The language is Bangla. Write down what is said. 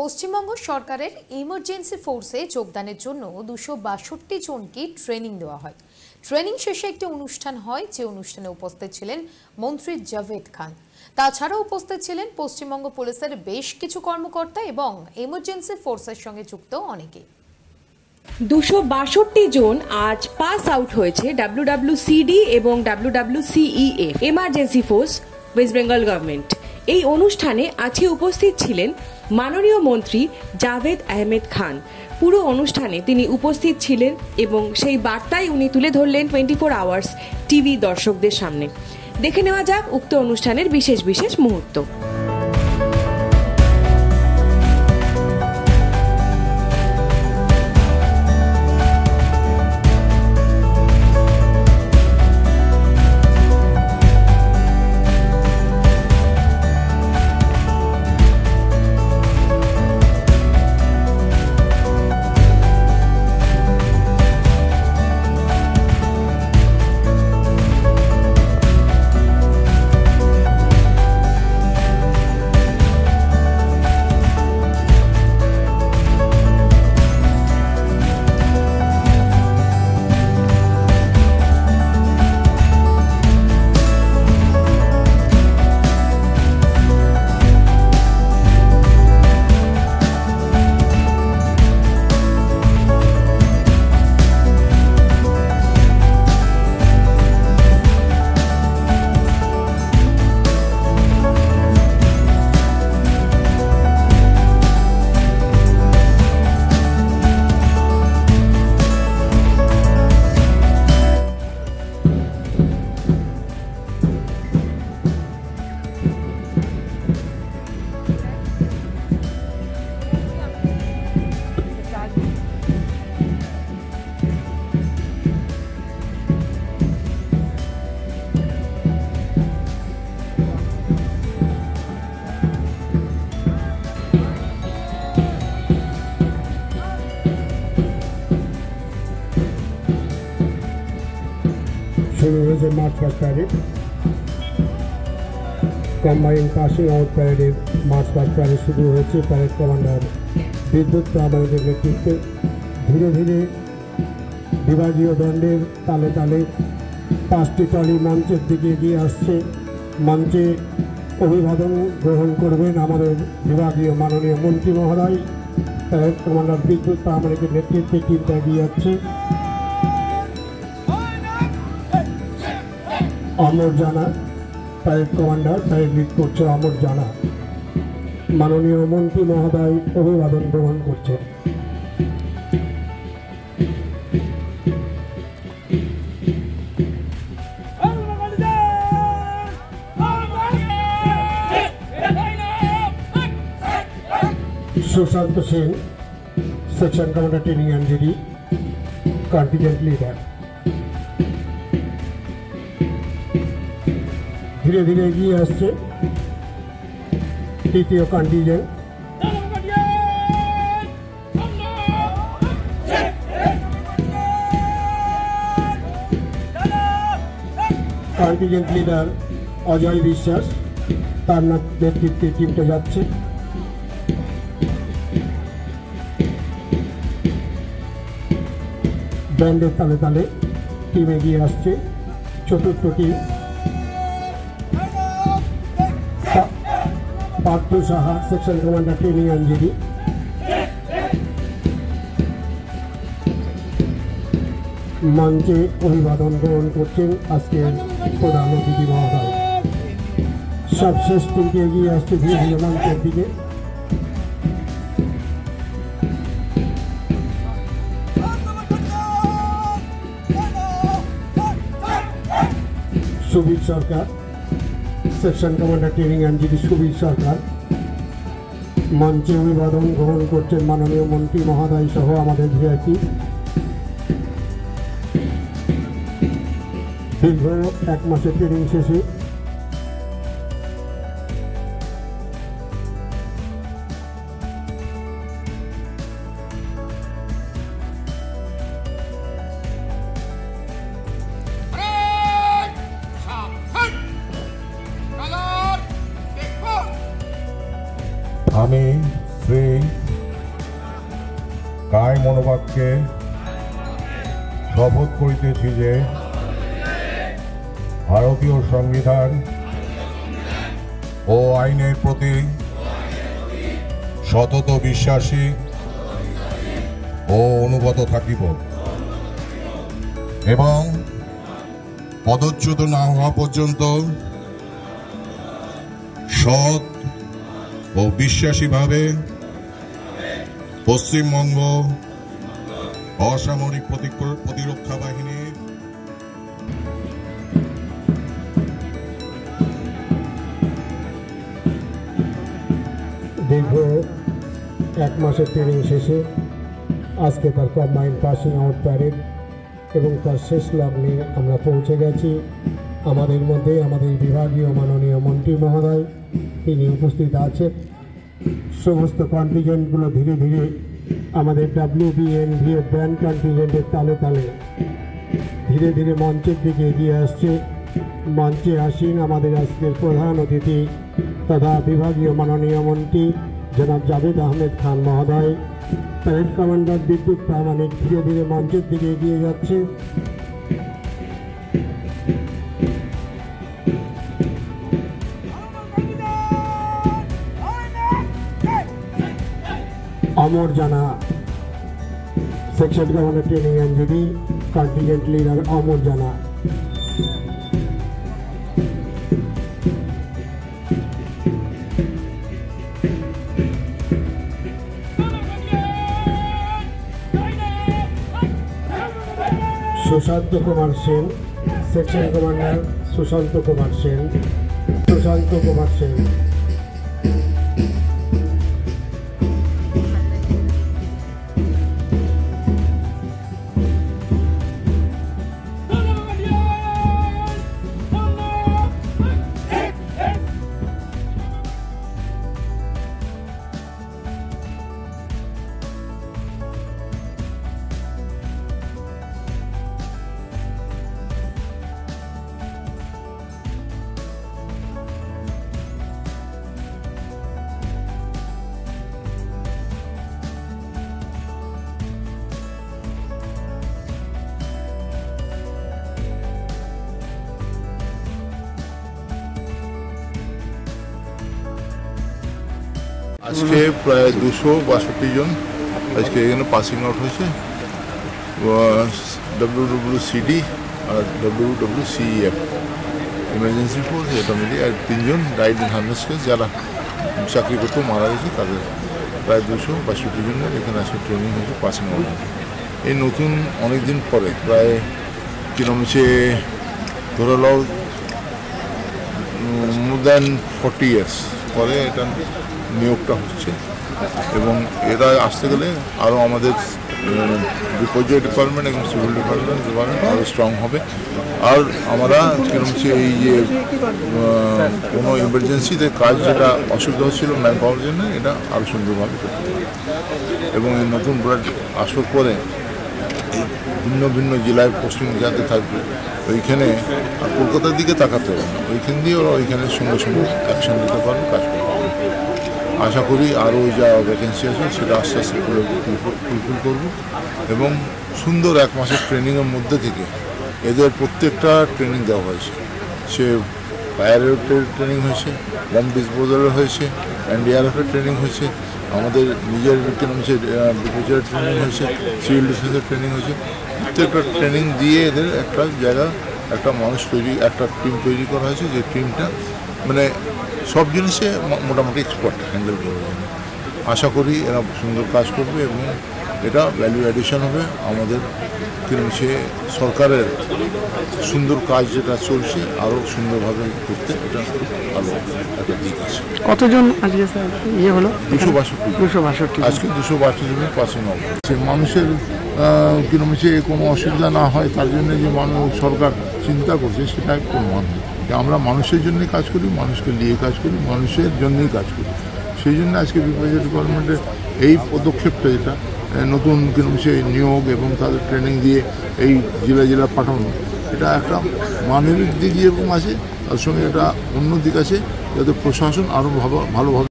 পশ্চিমবঙ্গ সরকারের ইমার্জেন্সি ফোর্সে যোগদানের জন্য দুশো বাষট্টি জনকে ট্রেনিং দেওয়া হয়। ট্রেনিং শেষে একটি অনুষ্ঠান হয়, যে অনুষ্ঠানে উপস্থিত ছিলেন মন্ত্রী জাভেদ খান। তাছাড়াও উপস্থিত ছিলেন পশ্চিমবঙ্গ পুলিশের বেশ কিছু কর্মকর্তা এবং ইমার্জেন্সি ফোর্সের সঙ্গে যুক্ত অনেকে। দুশো বাষট্টি জন আজ পাস আউট হয়েছে ডাব্লিউডাব্লিউসিডি এবং WWCEF emergency force West Bengal government এই অনুষ্ঠানে আছে উপস্থিত ছিলেন মাননীয় মন্ত্রী জাভেদ আহমেদ খান। পুরো অনুষ্ঠানে তিনি উপস্থিত ছিলেন এবং সেই বার্তাই উনি তুলে ধরলেন টোয়েন্টি ফোর আওয়ার্স টিভি দর্শকদের সামনে। দেখে নেওয়া যাক উক্ত অনুষ্ঠানের বিশেষ বিশেষ মুহূর্ত। Past parade combine passing out প্যারেডে march past parade শুরু হয়েছে প্যারেড কমান্ডার বিদ্যুৎ প্রামাণিকের নেতৃত্বে ধীরে ধীরে বিভাগীয় দণ্ডের তালে তালে পাঁচটি টলি মঞ্চের দিকে এগিয়ে আসছে। মঞ্চে অভিবাদন গ্রহণ করবেন আমাদের বিভাগীয় মাননীয় মন্ত্রী মহোদয়। কমান্ডার বিদ্যুৎ প্রামাণিকের নেতৃত্বে টিমটা এগিয়ে যাচ্ছে। অমর জানা প্যারেড কমান্ডার প্যারেড লিড করছে অমর জানা। মাননীয় মন্ত্রী মহোদয় অভিবাদন গ্রহণ করছে Sushanta Sen, section commander training and contingent leader. ধীরে ধীরে এগিয়ে আসছে তৃতীয় contingent contingent leader Ajay Biswas, তার নেতৃত্বে টিমটা যাচ্ছে। ব্যান্ডের তালে তালে টিম এগিয়ে আসছে। চতুর্থ team Partha Saha section commander training আঞ্জলি মঞ্চে অভিবাদন গ্রহণ করছেন আজকের প্রধান অতিথি মহোদয় সবশেষ টিমকে এগিয়ে আসছে ধীরে ধীরে মঞ্চের দিকে Subir Sarkar section commander training NGD Subir Sarkar মঞ্চে অভিবাদন গ্রহণ করছেন মাননীয় মন্ত্রী মহোদয় সহ আমাদের ভিআইপি দীর্ঘ এক মাসের ট্রেনিং শেষে আমি শ্রী কায় মনোবাক্যে শপথ করিতেছি যে ভারতীয় সংবিধান ও আইনের প্রতি সতত বিশ্বাসী ও অনুগত থাকিব। এবং পদচ্যুত না হওয়া পর্যন্ত সৎ ও বিশ্বাসীভাবে পশ্চিমবঙ্গ অসামরিক প্রতিরক্ষা বাহিনী দীর্ঘ এক মাসের ট্রেনিং শেষে আজকে তার কম্বাইন্ড পাসিং আউট প্যারেড এবং তার শেষ লগ্নে আমরা পৌঁছে গেছি। আমাদের মধ্যে আমাদের বিভাগীয় মাননীয় মন্ত্রী মহোদয়, তিনি উপস্থিত আছেন। সমস্ত কন্টিজেন্টগুলো ধীরে ধীরে আমাদের ডাব্লিউ বিএনভি এর ব্যান্ড কন্টিজেন্টের তালে তালে ধীরে ধীরে মঞ্চের দিকে এগিয়ে আসছে। মঞ্চে আসীন আমাদের আজকের প্রধান অতিথি তথা বিভাগীয় মাননীয় মন্ত্রী জনাব জাভেদ আহমেদ খান মহোদয়। প্যারেড কমান্ডার বিদ্যুৎ প্রামাণিক ধীরে ধীরে মঞ্চের দিকে এগিয়ে যাচ্ছে। Amar Jana. Section commander training NGD contingent leader Amar Jana. Sushanta Kumar Sen, section commander Sushanta Kumar Sen, Sushanta Kumar Sen. আজকে প্রায় দুশো বাষট্টি জন আজকে এখানে পাসিং আউট হয়েছে। ডব্লিউ ডব্লিউ সিডি আর ডব্লিউ সিএফ ইমার্জেন্সি ফোর্স এটা মিলিয়ে আর তিনজন ইন হার্নেসকে যারা চাকরি করতে, মারা গেছে, তাদের প্রায় দুশো বাষট্টি জনের এখানে আসে ট্রেনিং হয়েছে পাসিং আউট হয়েছে। এই নতুন অনেক দিন পরে, প্রায় কিরম হচ্ছে ধরে লও মোর দ্যান ফর্টি ইয়ার্স পরে এটা নিয়োগটা হচ্ছে এবং এরা আসতে গেলে আরও আমাদের বিপর্যয় ডিপার্টমেন্ট এবং সিভিল ডিপার্টমেন্ট ডিপার্টমেন্ট আরও স্ট্রং হবে। আর আমরা কিরম হচ্ছে এই যে কোনো ইমার্জেন্সিতে কাজ যেটা অসুবিধা হচ্ছিল ম্যান পাওয়ার জন্য এটা আরও সুন্দরভাবে করতে এবং এই নতুন ব্লাড আসার পরে ভিন্ন ভিন্ন জেলায় পোস্টিং যাতে থাকবে, ওইখানে আর কলকাতার দিকে তাকাতে হবে না। ওইখান দিয়ে ওরা ওইখানে সঙ্গে সঙ্গে অ্যাকশন নিতে পারবে, কাজ করতে পারবে আশা করি আরও যা ভ্যাকেন্সি আছে সেটা আস্তে আস্তে ফুলফিল করব। এবং সুন্দর এক মাসের ট্রেনিংয়ের মধ্যে থেকে এদের প্রত্যেকটা ট্রেনিং দেওয়া হয়েছে। সে ফায়ারের ট্রেনিং হয়েছে বম ডিসপোজালের হয়েছে এনডিআরএফের ট্রেনিং হয়েছে, আমাদের নিজের কিরম হচ্ছে ট্রেনিং হয়েছে সিভিল ডিফেন্সের ট্রেনিং হয়েছে। প্রত্যেকটা ট্রেনিং দিয়ে এদের একটা জায়গা, একটা মানুষ তৈরি, একটা টিম তৈরি করা হয়েছে। যে টিমটা মানে সব জিনিসে মোটামুটি এক্সপার্ট হ্যান্ডেল করবে আশা করি এরা সুন্দর কাজ করবে এবং এটা ভ্যালু অ্যাডিশন হবে আমাদের। সে সরকারের সুন্দর কাজ যেটা চলছে আরও সুন্দরভাবে করতে এটা খুব ভালো একটা দিক আছে। কতজন আজকে ইয়ে হলো? দুশো বাষট্টি দুশো বাষট্টি আজকে দুশো বাষট্টি পাসিং আউট সে মানুষের কিরম সে কোনো অসুবিধা না হয় তার জন্য যে মানুষ সরকার চিন্তা করছে সেটা হয় যে আমরা মানুষের জন্য কাজ করি, মানুষকে নিয়ে কাজ করি, মানুষের জন্যই কাজ করি। সেই জন্য আজকে বিপর্যয় গভর্নমেন্টের এই পদক্ষেপটা যেটা নতুন সে নিয়োগ এবং তাদের ট্রেনিং দিয়ে এই জেলা জেলা পাঠানো, এটা একটা মানবিক দিক যেরকম আছে, তার সঙ্গে এটা অন্য দিক আছে, যাতে প্রশাসন আরও ভালো, ভালোভাবে